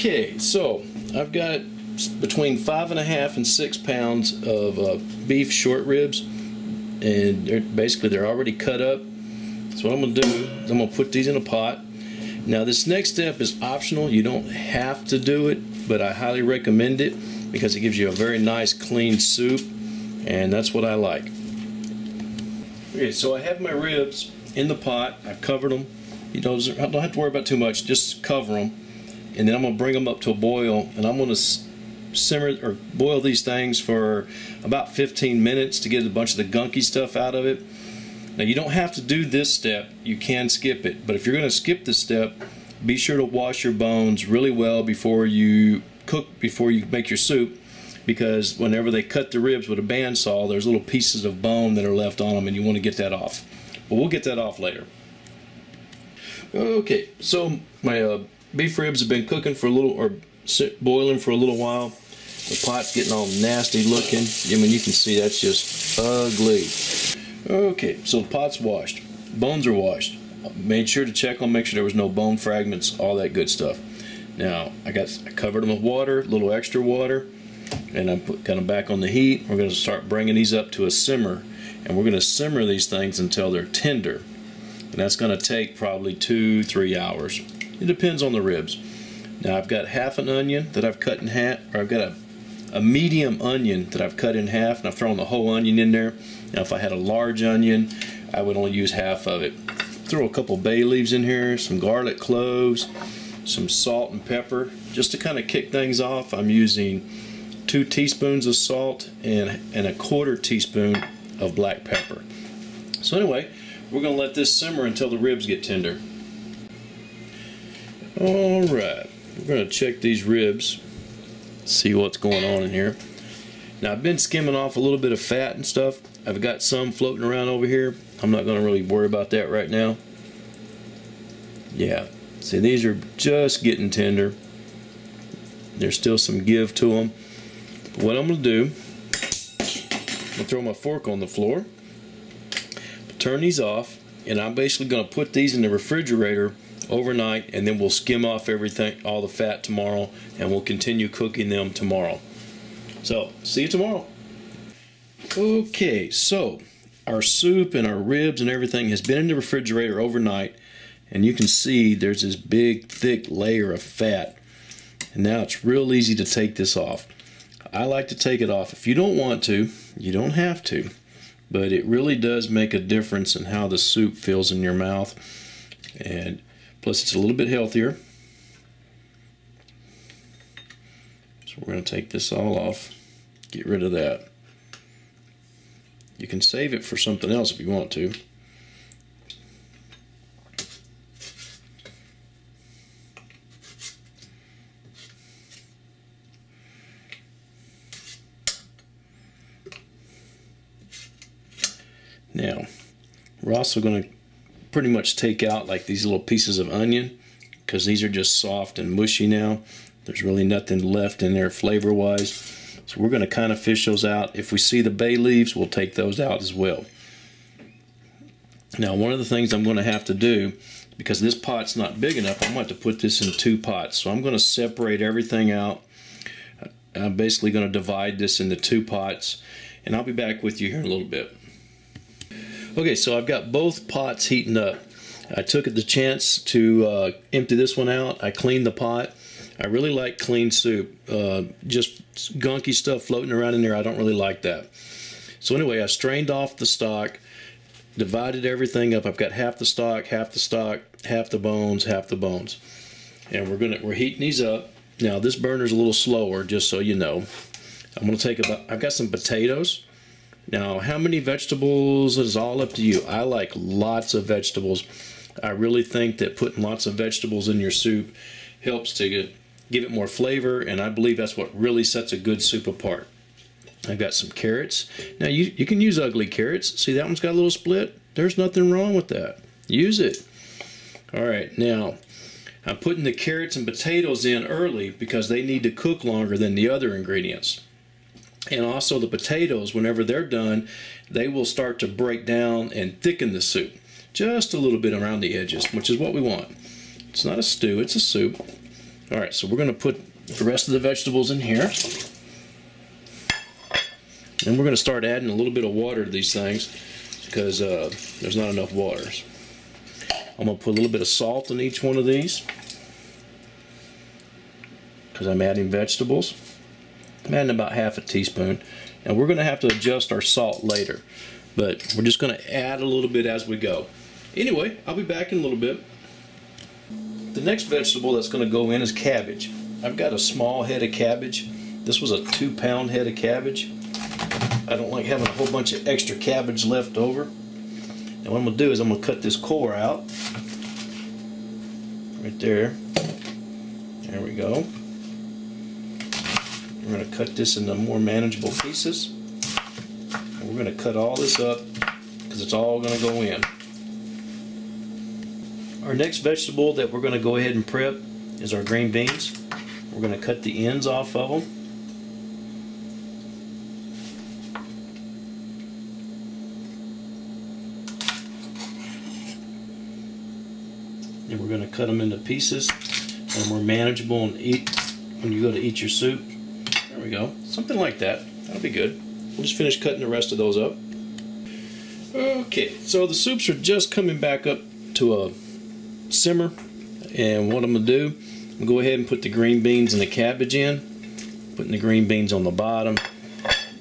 Okay, so I've got between five and a half and six pounds of uh, beef short ribs, and they're, basically they're already cut up. So what I'm gonna do is I'm gonna put these in a pot. Now this next step is optional. You don't have to do it, but I highly recommend it because it gives you a very nice clean soup, and that's what I like. Okay, so I have my ribs in the pot. I've covered them. You I don't have to worry about too much. Just cover them, and then I'm gonna bring them up to a boil, and I'm gonna simmer or boil these things for about 15 minutes to get a bunch of the gunky stuff out of it. Now you don't have to do this step, you can skip it, but if you're going to skip this step, be sure to wash your bones really well before you cook, before you make your soup, because whenever they cut the ribs with a bandsaw, there's little pieces of bone that are left on them and you want to get that off. But we'll get that off later. Okay, so my uh, beef ribs have been cooking for a little, or boiling for a little while. The pot's getting all nasty looking. I mean, you can see that's just ugly. Okay, so the pot's washed. Bones are washed. Made sure to check on, make sure there was no bone fragments, all that good stuff. Now, I got I covered them with water, a little extra water, and I put kind of back on the heat. We're going to start bringing these up to a simmer, and we're going to simmer these things until they're tender. And that's going to take probably two, three hours. It depends on the ribs. Now I've got half an onion that I've cut in half, or I've got a, a medium onion that I've cut in half, and I've thrown the whole onion in there. Now if I had a large onion, I would only use half of it. Throw a couple bay leaves in here, some garlic cloves, some salt and pepper. Just to kind of kick things off, I'm using two teaspoons of salt and, and a quarter teaspoon of black pepper. So anyway, we're going to let this simmer until the ribs get tender. All right. We're to check these ribs, see what's going on in here. Now I've been skimming off a little bit of fat and stuff. I've got some floating around over here. I'm not to really worry about that right now. Yeah, see these are just getting tender. There's still some give to them. But what I'm to do, I'm to throw my fork on the floor, turn these off, and I'm basically to put these in the refrigerator overnight and then we'll skim off everything all the fat tomorrow and we'll continue cooking them tomorrow. So see you tomorrow. Okay so our soup and our ribs and everything has been in the refrigerator overnight and you can see there's this big thick layer of fat. And now it's real easy to take this off. I like to take it off. If you don't want to you don't have to. But it really does make a difference in how the soup feels in your mouth. And Plus it's a little bit healthier. So we're going to take this all off, get rid of that. You can save it for something else if you want to. Now, we're also going to pretty much take out like these little pieces of onion because these are just soft and mushy now. There's really nothing left in there flavor wise. So we're going to kind of fish those out. If we see the bay leaves, we'll take those out as well. Now one of the things I'm going to have to do, because this pot's not big enough, I'm going to, put this in two pots. So I'm going to separate everything out. I'm basically going to divide this into two pots. And I'll be back with you here in a little bit. Okay, so I've got both pots heating up. I took the chance to uh, empty this one out. I cleaned the pot. I really like clean soup. Uh, just gunky stuff floating around in there, I don't really like that. So anyway, I strained off the stock, divided everything up. I've got half the stock, half the stock, half the bones, half the bones. And we're gonna we're heating these up. Now this burner's a little slower, just so you know. I'm gonna take about I've got some potatoes. Now, how many vegetables is all up to you. I like lots of vegetables. I really think that putting lots of vegetables in your soup helps to get, give it more flavor, and I believe that's what really sets a good soup apart. I've got some carrots. Now, you, you can use ugly carrots. See, that one's got a little split. There's nothing wrong with that. Use it. All right, now, I'm putting the carrots and potatoes in early because they need to cook longer than the other ingredients and also the potatoes whenever they're done they will start to break down and thicken the soup just a little bit around the edges which is what we want it's not a stew it's a soup All right, so we're going to put the rest of the vegetables in here. And we're going to start adding a little bit of water to these things because uh, there's not enough water. I'm going to put a little bit of salt in each one of these because I'm adding vegetables. I'm adding about half a teaspoon. And we're going to have to adjust our salt later. But we're just going to add a little bit as we go. Anyway, I'll be back in a little bit. The next vegetable that's going to go in is cabbage. I've got a small head of cabbage. This was a two pound head of cabbage. I don't like having a whole bunch of extra cabbage left over. And what I'm going to do is I'm going to cut this core out. Right there. There we go. We're going to cut this into more manageable pieces. And we're going to cut all this up because it's all going to go in. Our next vegetable that we're going to go ahead and prep is our green beans. We're going to cut the ends off of them. And we're going to cut them into pieces and more manageable and eat when you go to eat your soup. There we go. Something like that. That'll be good. We'll just finish cutting the rest of those up. Okay, so the soups are just coming back up to a simmer. And what I'm going to do, I'm going to go ahead and put the green beans and the cabbage in. Putting the green beans on the bottom.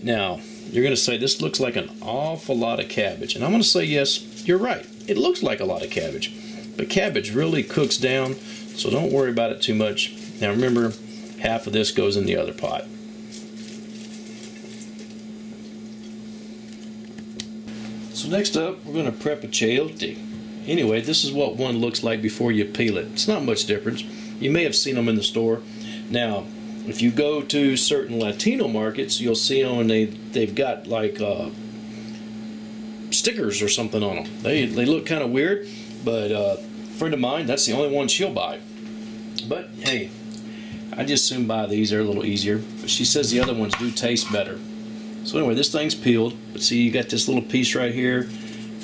Now, you're going to say this looks like an awful lot of cabbage. And I'm going to say, yes, you're right. It looks like a lot of cabbage. But cabbage really cooks down, so don't worry about it too much. Now remember, half of this goes in the other pot. So next up, we're going to prep a chayote. Anyway, this is what one looks like before you peel it. It's not much difference. You may have seen them in the store. Now, if you go to certain Latino markets, you'll see them and they, they've got like uh, stickers or something on them. They, they look kind of weird, but uh, a friend of mine, that's the only one she'll buy. But hey, I just soon buy these. They're a little easier. But she says the other ones do taste better. So anyway, this thing's peeled. But see, you got this little piece right here.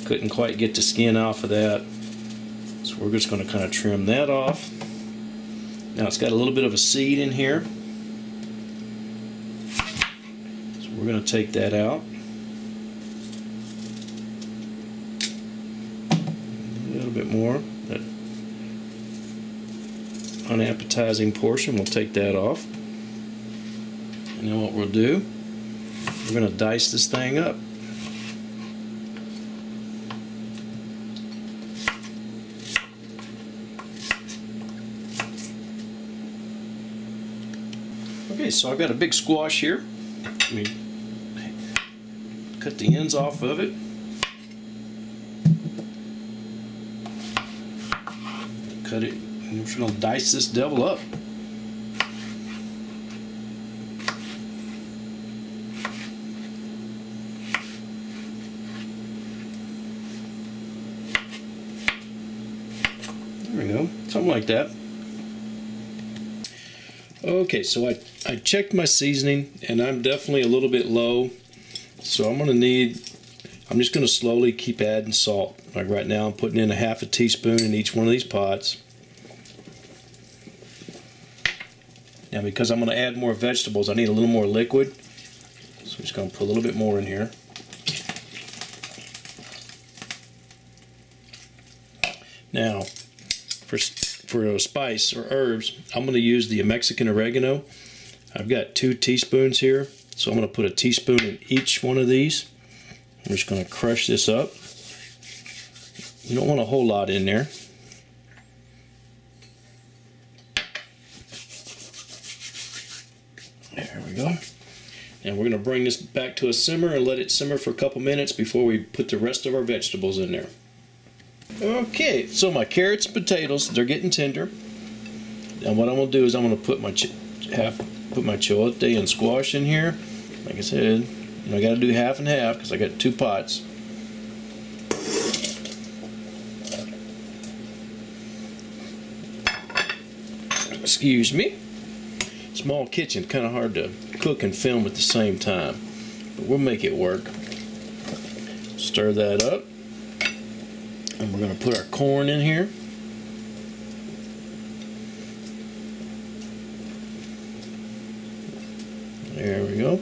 Couldn't quite get the skin off of that. So we're just going to kind of trim that off. Now it's got a little bit of a seed in here. So we're going to take that out. A little bit more. That unappetizing portion, we'll take that off. And then what we'll do, we're going to dice this thing up. Okay, so I've got a big squash here. Let me cut the ends off of it. Cut it, we're just going to dice this devil up. There we go, something like that. Okay, so I, I checked my seasoning and I'm definitely a little bit low. So I'm going to need, I'm just going to slowly keep adding salt. Like right now I'm putting in a half a teaspoon in each one of these pots. Now because I'm going to add more vegetables, I need a little more liquid. So I'm just going to put a little bit more in here. Now, for for spice or herbs, I'm going to use the Mexican oregano. I've got two teaspoons here, so I'm going to put a teaspoon in each one of these. I'm just going to crush this up. You don't want a whole lot in there. There we go. And we're going to bring this back to a simmer and let it simmer for a couple minutes before we put the rest of our vegetables in there. Okay, so my carrots and potatoes, they're getting tender. And what I'm gonna do is I'm gonna put my half put my chayote and squash in here. Like I said, you know, I gotta do half and half because I got two pots. Excuse me. Small kitchen, kind of hard to cook and film at the same time. But we'll make it work. Stir that up. And we're going to put our corn in here. There we go.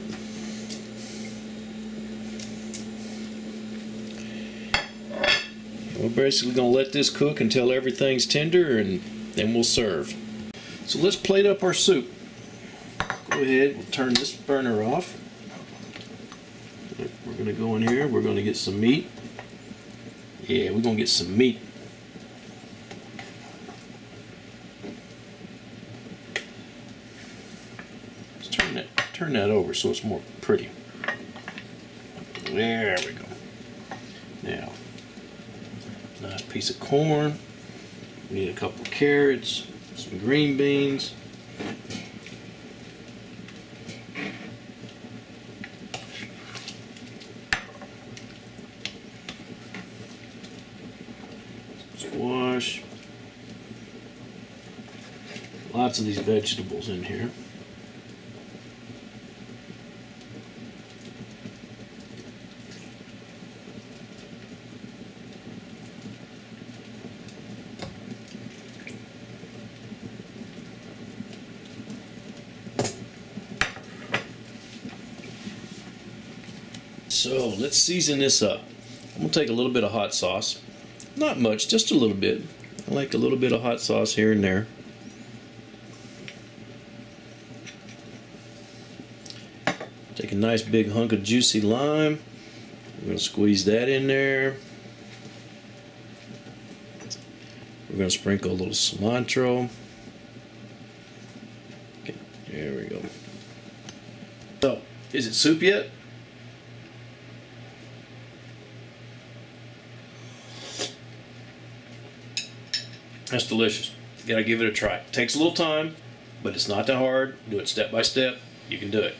We're basically going to let this cook until everything's tender and then we'll serve. So let's plate up our soup. Go ahead, we'll turn this burner off. We're going to go in here, we're going to get some meat. Yeah, we're going to get some meat. Let's turn that, turn that over so it's more pretty. There we go. Now, nice piece of corn. We need a couple carrots, some green beans. Squash. Lots of these vegetables in here. So let's season this up. I'm gonna take a little bit of hot sauce. Not much, just a little bit. I like a little bit of hot sauce here and there. Take a nice big hunk of juicy lime. We're gonna squeeze that in there. We're gonna sprinkle a little cilantro. Okay, there we go. So, is it soup yet? That's delicious. Gotta give it a try. Takes a little time, but it's not that hard. Do it step by step. You can do it.